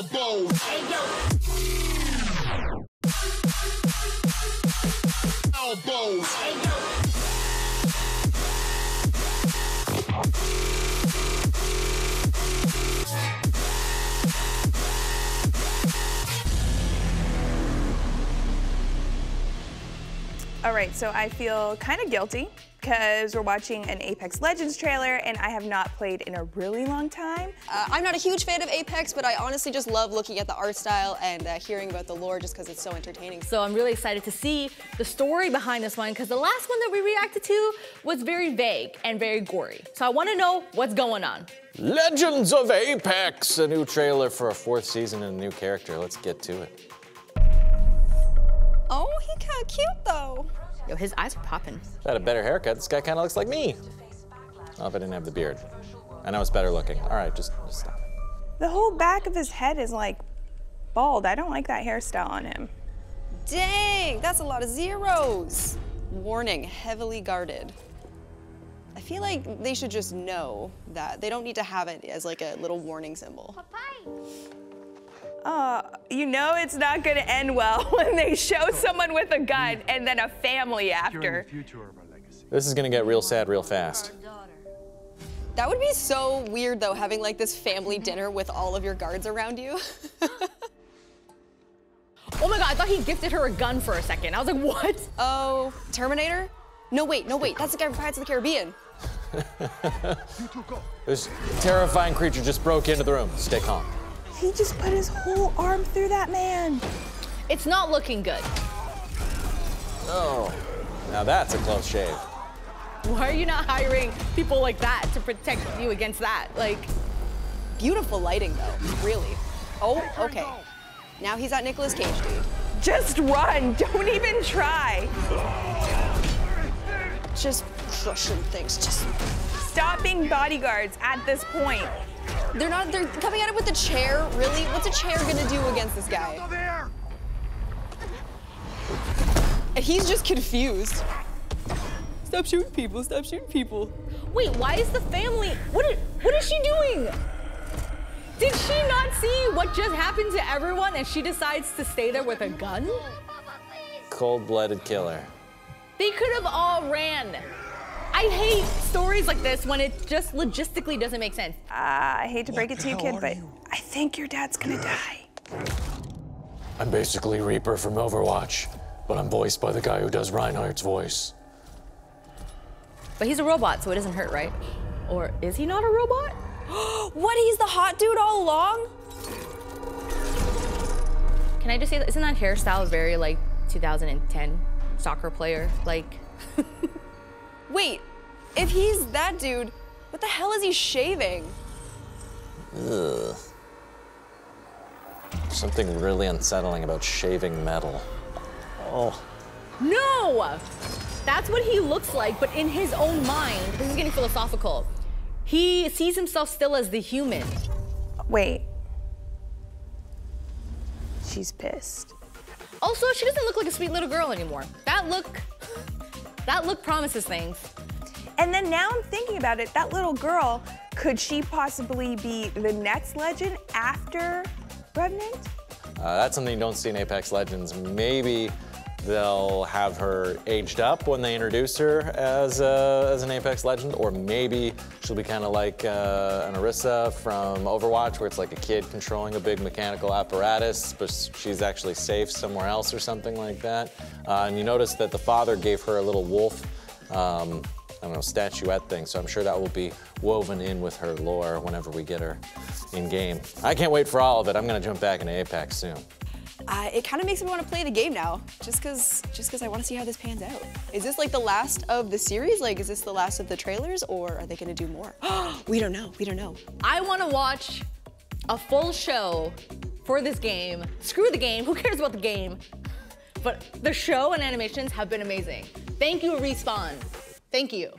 Elbows. Elbows. All right, so I feel kind of guilty because we're watching an Apex Legends trailer and I have not played in a really long time. Uh, I'm not a huge fan of Apex, but I honestly just love looking at the art style and uh, hearing about the lore just because it's so entertaining. So I'm really excited to see the story behind this one because the last one that we reacted to was very vague and very gory. So I want to know what's going on. Legends of Apex, a new trailer for a fourth season and a new character. Let's get to it. Oh, he kind of cute though. Yo, his eyes are popping. If I had a better haircut, this guy kind of looks like me. Oh, if I didn't have the beard. I know it's better looking. All right, just, just stop it. The whole back of his head is like bald. I don't like that hairstyle on him. Dang, that's a lot of zeros. Warning, heavily guarded. I feel like they should just know that. They don't need to have it as like a little warning symbol. Uh, you know it's not going to end well when they show someone with a gun and then a family after. This is gonna get real sad real fast. That would be so weird though, having like this family dinner with all of your guards around you. Oh my god, I thought he gifted her a gun for a second. I was like, what? oh, Terminator? No, wait, no, wait, that's the guy from Pirates of the Caribbean. This terrifying creature just broke into the room. Stay calm. He just put his whole arm through that man. It's not looking good. Oh, now that's a close shave. Why are you not hiring people like that to protect you against that? Like, Beautiful lighting though, really. Oh, okay. Now he's at Nicolas Cage, dude. Just run. Don't even try. Just crushing things, just. Stop being bodyguards at this point. They're not, they're coming at it with a chair, really? What's a chair gonna do against this guy? And he's just confused. Stop shooting people, stop shooting people. wait, why is the family? What is, what is she doing? Did she not see what just happened to everyone and she decides to stay there with a gun? Cold-blooded killer. They could have all ran. I hate stories like this when it just logistically doesn't make sense. Uh, I hate to break it to you, kid, but I think your dad's gonna die. I'm basically Reaper from Overwatch, but I'm voiced by the guy who does Reinhardt's voice. But he's a robot, so it doesn't hurt, right? Or is he not a robot? What, he's the hot dude all along? Can I just say, that, isn't that hairstyle very like 2010 soccer player? Like, Wait, if he's that dude, what the hell is he shaving? Ugh. Something really unsettling about shaving metal. Oh. no! That's what he looks like, but in his own mind, this is getting philosophical. He sees himself still as the human. Wait. She's pissed. Also, she doesn't look like a sweet little girl anymore. That look, that look promises things. And then now I'm thinking about it, that little girl, could she possibly be the next legend after Revenant? Uh, that's something you don't see in Apex Legends. Maybe they'll have her aged up when they introduce her as, uh, as an Apex Legend, or maybe she'll be kind of like uh, an Orisa from Overwatch, where it's like a kid controlling a big mechanical apparatus, but she's actually safe somewhere else or something like that. Uh, and you notice that the father gave her a little wolf. Um, I don't know, statuette thing, so I'm sure that will be woven in with her lore whenever we get her in game. I can't wait for all of it. I'm gonna jump back into Apex soon. Uh, it kind of makes me want to play the game now, just because just cause I want to see how this pans out. Is this like the last of the series? Like, is this the last of the trailers, or are they going to do more? we don't know. We don't know. I want to watch a full show for this game. Screw the game. Who cares about the game? But the show and animations have been amazing. Thank you, Respawn. Thank you.